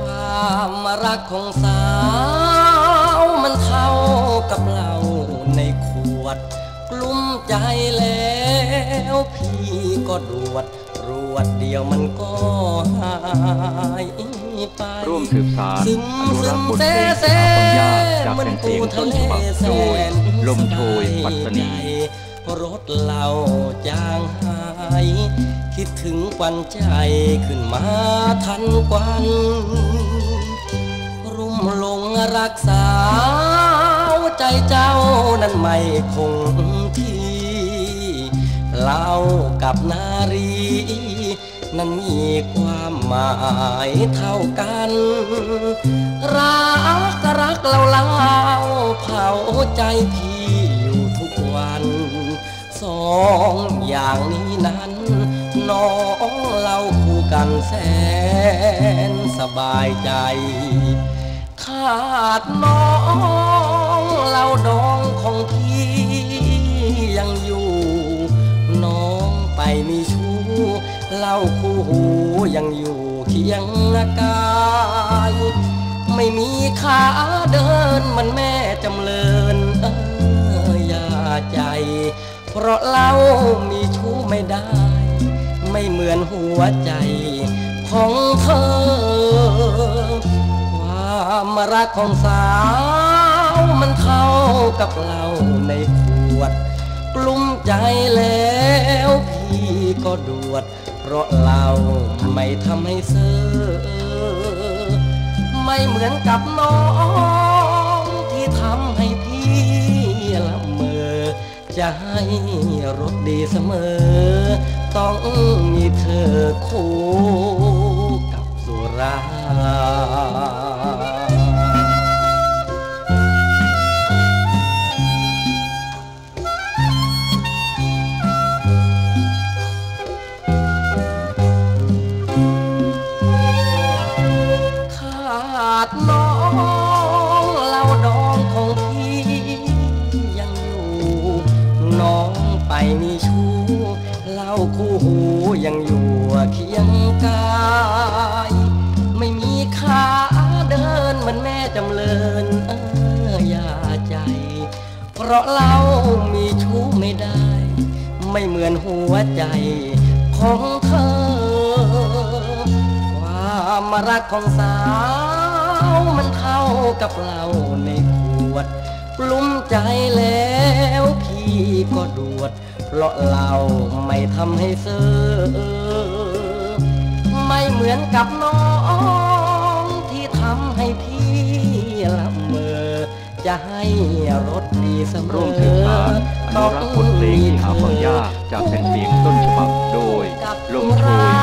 ความรักของสาวมันเท่ากับเหล้าในขวด ลุ้มใจแล้วพี่ก็ดวดรวดเดียวมันก็หายไปร่วมสืบสารซึมอนุรักษ์บทเพลงซึสมถาปัญญาจากเหมือนแผ่นเสียงปูต้นฉบับโดยลมโชยปัตตนีรถเราจางหาย คิดถึงควันใจขึ้นมาทันควันรุ่มหลงรักสาวใจเจ้านั้นไม่คงที่ เล่ากับนารี นั้นมีความหมายเท่ากัน รักรักเราเล่าเผาใจพี่อยู่ทุกวัน สองอย่างนี้นั้น น้องเราคู่กันแสนสบายใจ ขาดน้องเราดองของพี่ยังอยู่ มีชู้เล่าคู่หูยังอยู่เคียงกายไม่มีขาเดินมันแม่จำเริญเอออย่าใจ เพราะเรามีชู้ไม่ได้ ไม่เหมือนหัวใจของเธอ ความรักของสาวมันเท่ากับเราในขวด กลุ้มใจแล้ว ก็ดวด เพราะเราไม่ทำให้เสื่อไม่เหมือนกับน้องที่ทำให้พี่ละเมอจะให้รถดีเสมอ ต้องมีเธอคู่ เคียงกาย ไม่มีขาเดินเหมือนแม่จำเริญเอออย่าใจ เพราะเรามีชู้ไม่ได้ ไม่เหมือนหัวใจของเธอ ความรักของสาวมันเท่ากับเราในขวดปลุ้มใจแล้วพี่ก็ดวด เพราะเราไม่ทำให้เสื้อ ม่เหมือนกับน้องที่ทำให้พี่ละเมอจะให้รสดีเสมอร่วมสืบสารอนุรักษ์บทเพลงที่หาฟังยากจากแผ่นเสียงต้นฉบับโดยลมโชย